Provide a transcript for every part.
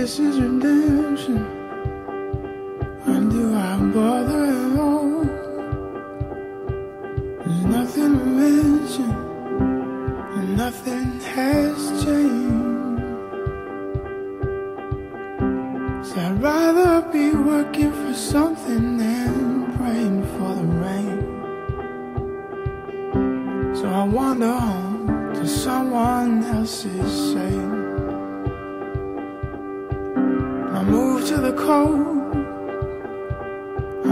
this is redemption. And do I bother at all? There's nothing to mention, and nothing has changed. So I'd rather be working for something than praying for the rain. So I wander home to someone else's shame. To the cold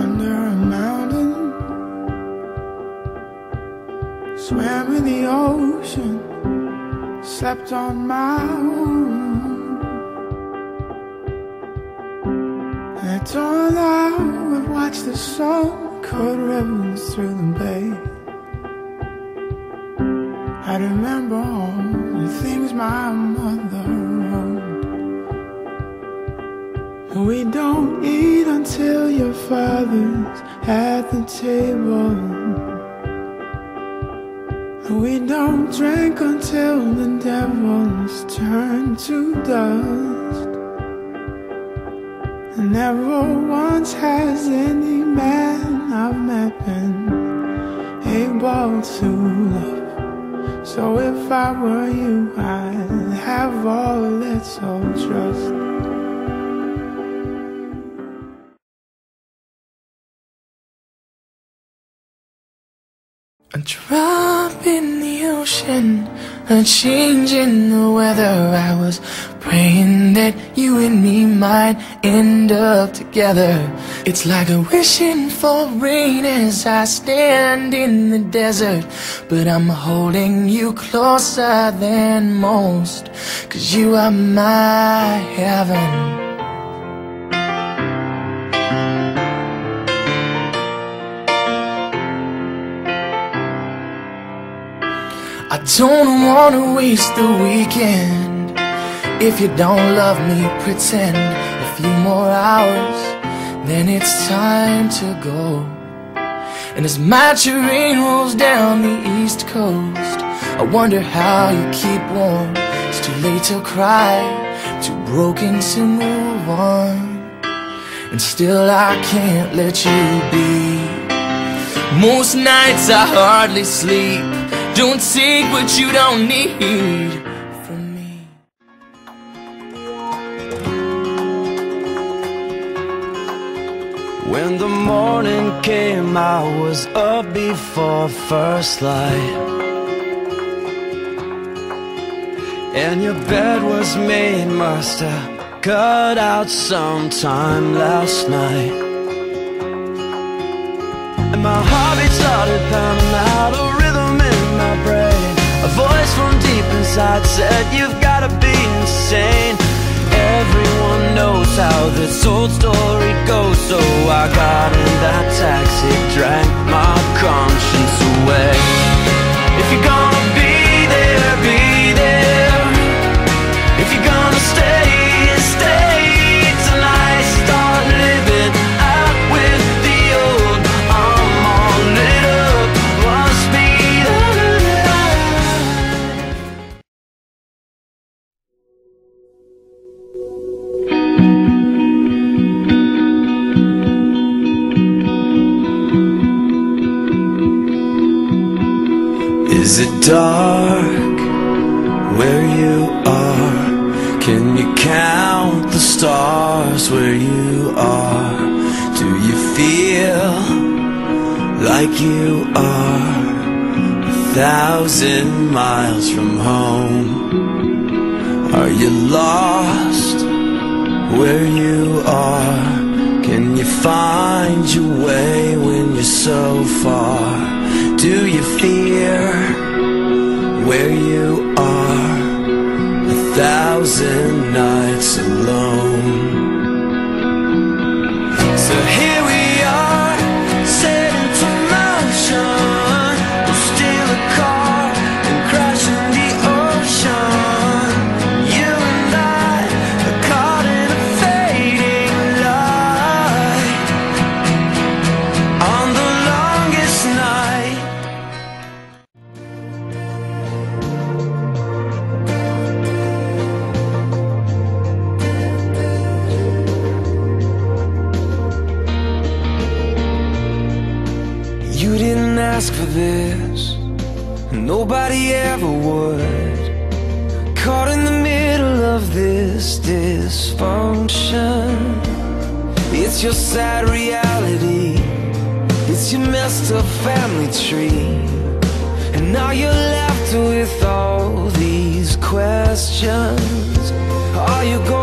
under a mountain. Swam in the ocean, slept on my own. And all I and watched the sun cut ribbons through the bay. I remember all the things my mother We don't eat until your father's at the table. We don't drink until the devil's turned to dust. Never once has any man I've met been able to love. So if I were you, I'd have all a little trust. A drop in the ocean, a change in the weather. I was praying that you and me might end up together. It's like a wishing for rain as I stand in the desert. But I'm holding you closer than most, cause you are my heaven. Don't wanna waste the weekend. If you don't love me, pretend A few more hours, then it's time to go. And as my train rolls down the east coast I wonder how you keep warm. It's too late to cry, too broken to move on. And still I can't let you be. Most nights I hardly sleep don't take what you don't need from me. When the morning came, I was up before first light. And your bed was made, must have cut out sometime last night. And my heartbeat started pounding out inside said, You've gotta be insane. Everyone knows how this old story goes. So I got in that taxi, drank my conscience away. If you're gonna Is it dark where you are? Can you count the stars where you are? Do you feel like you are a thousand miles from home? Are you lost where you are? Can you find your way when you're so far? Do you fear where you are? A thousand nights alone. Ask for this, nobody ever would. Caught in the middle of this dysfunction. It's your sad reality, it's your messed up family tree. And now you're left with all these questions. Are you gonna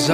is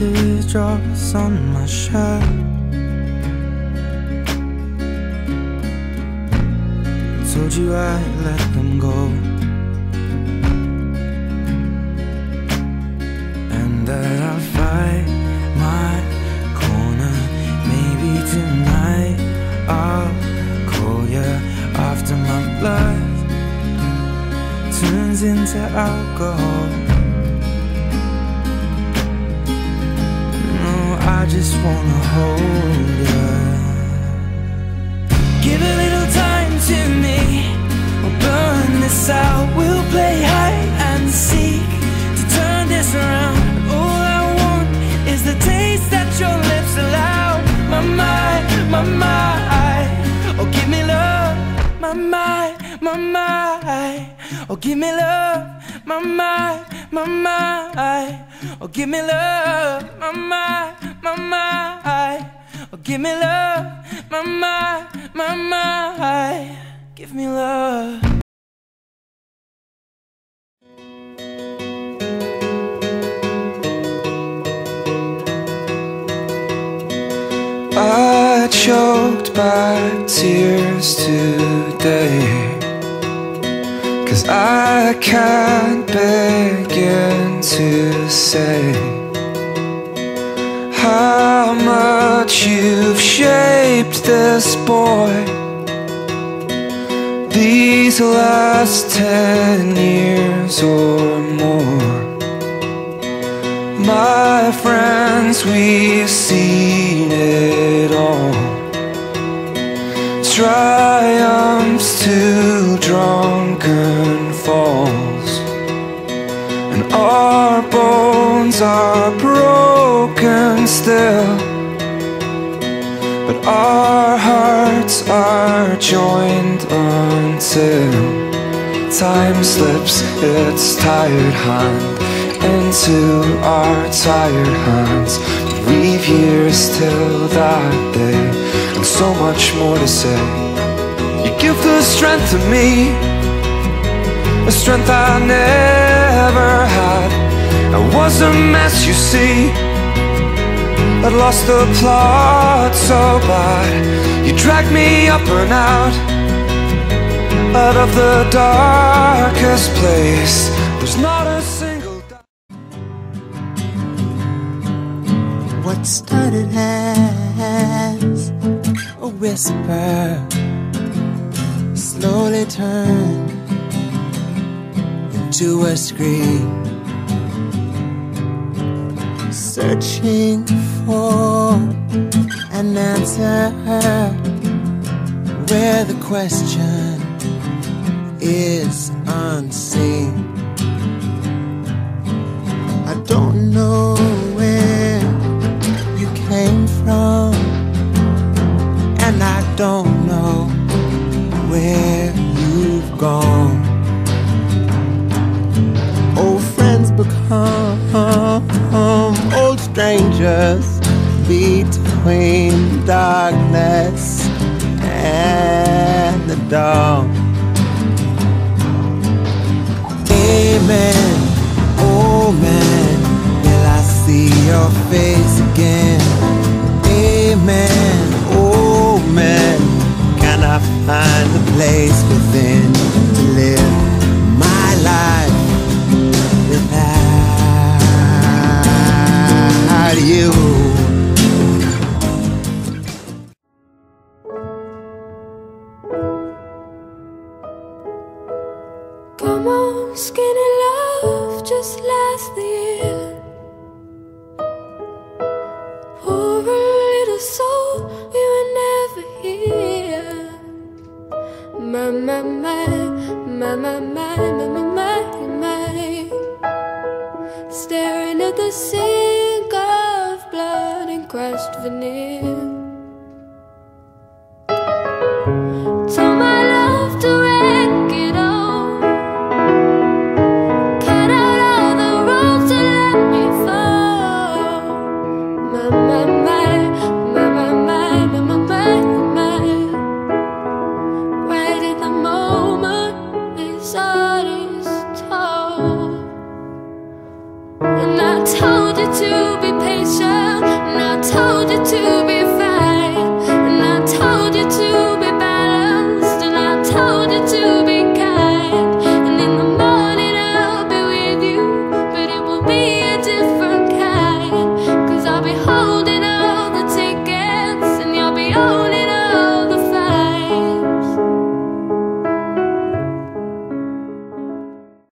teardrops on my shirt. Told you I'd let them go. and that I'll fight my corner. Maybe tonight I'll call you after my blood turns into alcohol. Wanna hold you. Give a little time to me. We'll burn this out. We'll play hide and seek to turn this around. All I want is the taste that your lips allow. My mind, my mind. Oh, give me love. My mind, my mind. Oh, give me love. My mind, my mind. Oh, give me love. My mind, my. Oh, give me love. My mind, my mind. Give me love. I choked back tears today. Cause I can't begin to say you've shaped this boy these last ten years or more. My friends, we've seen it all. Triumphs to drunken falls. And our bones are broken still. But our hearts are joined until time slips its tired hand into our tired hands. We've years till that day, and so much more to say. You give the strength to me, a strength I never had. I was a mess, you see. I'd lost the plot so bad. You dragged me up and out, out of the darkest place. There's not a single. What started as a whisper slowly turned into a scream. Searching for an answer where the question is unseen. I don't know where you came from, and I don't dawn. Amen. Oh man, will I see your face again? Amen. Oh man, can I find a place within Come on, skinny love, just last year. Poor little soul, we were never here. My, my, my, my, my, my, my, my, my, my. Staring at the sink of blood and crushed veneer. To be